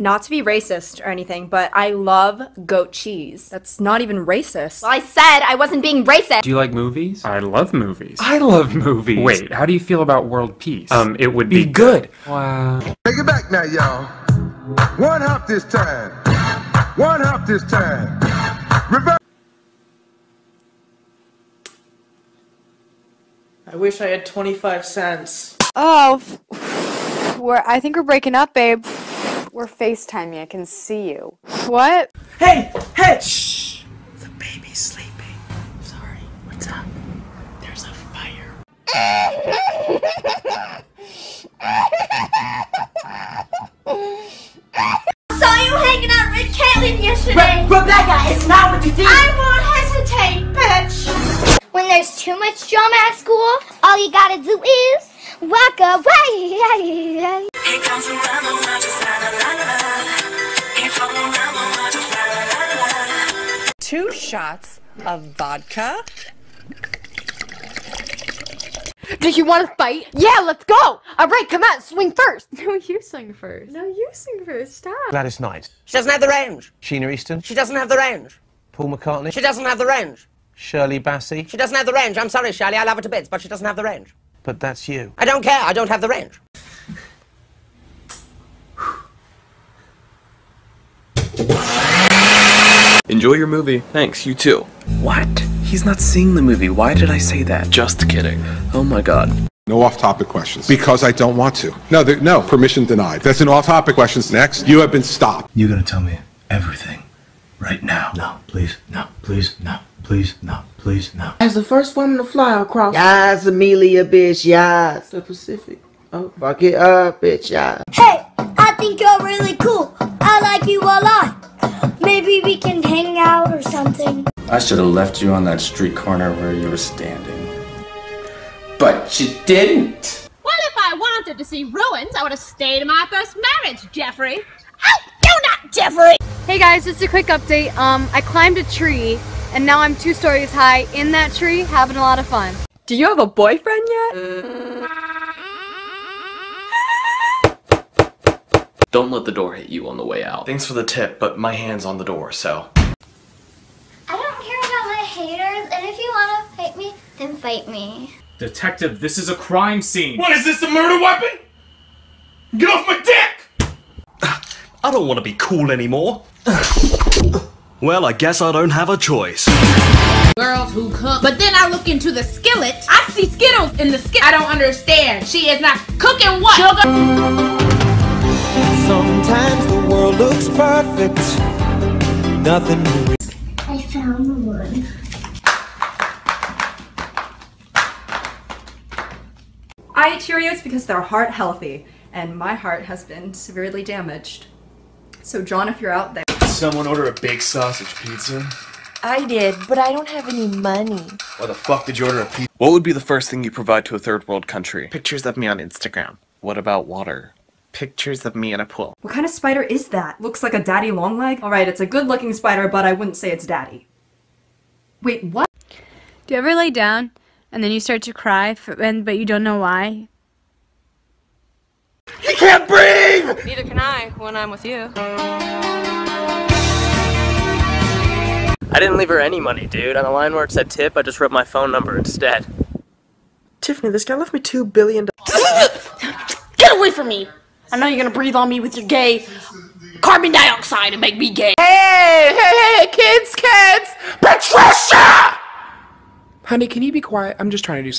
Not to be racist or anything, but I love goat cheese. That's not even racist. Well, I said I wasn't being racist. Do you like movies? I love movies. I love movies. Wait, how do you feel about world peace? Um, it would be be good. Wow. Take it back now, y'all. One hop this time. One hop this time. Reverse. I wish I had 25 cents. Oh, we're, I think we're breaking up, babe. We're FaceTiming. I can see you. What? Hey! Hey! Shh! The baby's sleeping. Sorry. What's up? There's a fire. saw you hanging out with Caitlin yesterday. Rebecca, it's not what you think. I won't hesitate, bitch. When there's too much drama at school, all you gotta do is walk away. Two shots of vodka. Do you want to fight? Yeah, let's go! Alright, come on, swing first! No, you sing first. No, you sing first. Stop. Gladys Knight. She doesn't have the range. Sheena Easton. She doesn't have the range. Paul McCartney. She doesn't have the range. Shirley Bassey. She doesn't have the range. I'm sorry, Shirley. I love her to bits, but she doesn't have the range. But that's you. I don't care. I don't have the range. Enjoy your movie. Thanks, you too. What? He's not seeing the movie. Why did I say that? Just kidding. Oh my god. No off-topic questions. Because I don't want to. No, there, no, permission denied. That's an off-topic questions. Next, you have been stopped. You're gonna tell me everything right now. No, please, no, please, no, please, no, please, no. As the first woman to fly across. Yes, Amelia, bitch. Yes. The Pacific. Oh, fuck it up, bitch. Yeah. Hey, I think you're really cool. I like you a lot. Maybe we can hang out or something. I should have left you on that street corner where you were standing. But you didn't. Well, if I wanted to see ruins, I would have stayed in my first marriage, Jeffrey. Oh, do not, Jeffrey! Hey guys, just a quick update. Um, I climbed a tree, and now I'm two stories high in that tree, having a lot of fun. Do you have a boyfriend yet? Don't let the door hit you on the way out. Thanks for the tip, but my hand's on the door, so. I don't care about my haters, and if you want to fight me, then fight me. Detective, this is a crime scene. What is this, a murder weapon? Get off my dick! I don't want to be cool anymore. well, I guess I don't have a choice. Girls who cook. But then I look into the skillet. I see Skittles in the skillet. I don't understand. She is not cooking what? Sugar. Sometimes the world looks perfect. Nothing new. I found the I eat Cheerios because they're heart healthy, and my heart has been severely damaged. So, John, if you're out there, Someone order a big sausage pizza? I did, but I don't have any money. Why the fuck did you order a pizza? What would be the first thing you provide to a third world country? Pictures of me on Instagram. What about water? Pictures of me in a pool. what kind of spider is that? Looks like a daddy longleg? Alright, it's a good looking spider, but I wouldn't say it's daddy. Wait, what? Do you ever lay down and then you start to cry, and but you don't know why? He can't breathe! Neither can I when I'm with you. I didn't leave her any money, dude. On the line where it said tip, I just wrote my phone number instead. Tiffany, this guy left me two billion dollars. Get away from me! I know you're gonna breathe on me with your gay carbon dioxide and make me gay. Hey, hey, hey, kids, kids! Patricia! Honey, can you be quiet? I'm just trying to do